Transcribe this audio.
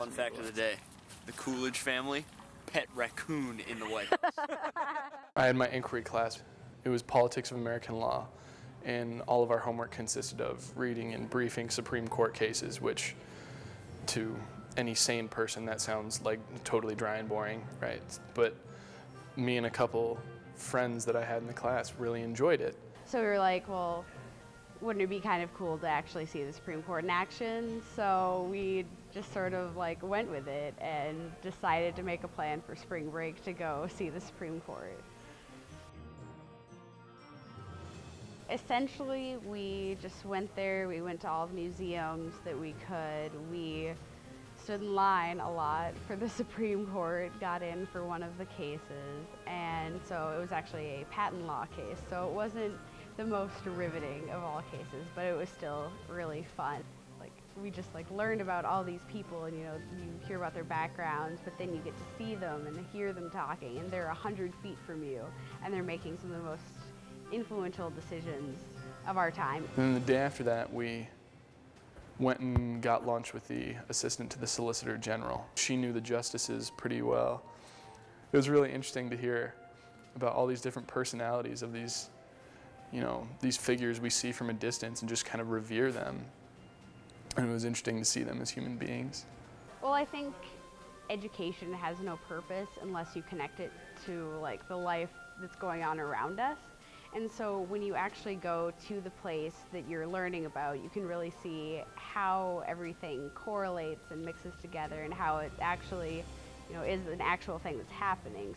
Fun fact of the day the Coolidge family, pet raccoon in the White House. I had my inquiry class. It was politics of American law, and all of our homework consisted of reading and briefing Supreme Court cases, which to any sane person that sounds like totally dry and boring, right? But me and a couple friends that I had in the class really enjoyed it. So we were like, well, wouldn't it be kind of cool to actually see the Supreme Court in action? So we just sort of like went with it and decided to make a plan for spring break to go see the Supreme Court. Essentially, we just went there, we went to all the museums that we could. We stood in line a lot for the Supreme Court, got in for one of the cases, and so it was actually a patent law case. So it wasn't the most riveting of all cases, but it was still really fun. Like we just like learned about all these people and you know, you hear about their backgrounds, but then you get to see them and hear them talking and they're a hundred feet from you and they're making some of the most influential decisions of our time. And the day after that, we went and got lunch with the assistant to the Solicitor General. She knew the justices pretty well. It was really interesting to hear about all these different personalities of these, you know, these figures we see from a distance and just kind of revere them. And it was interesting to see them as human beings. Well, I think education has no purpose unless you connect it to like the life that's going on around us. And so when you actually go to the place that you're learning about, you can really see how everything correlates and mixes together and how it actually, you know, is an actual thing that's happening.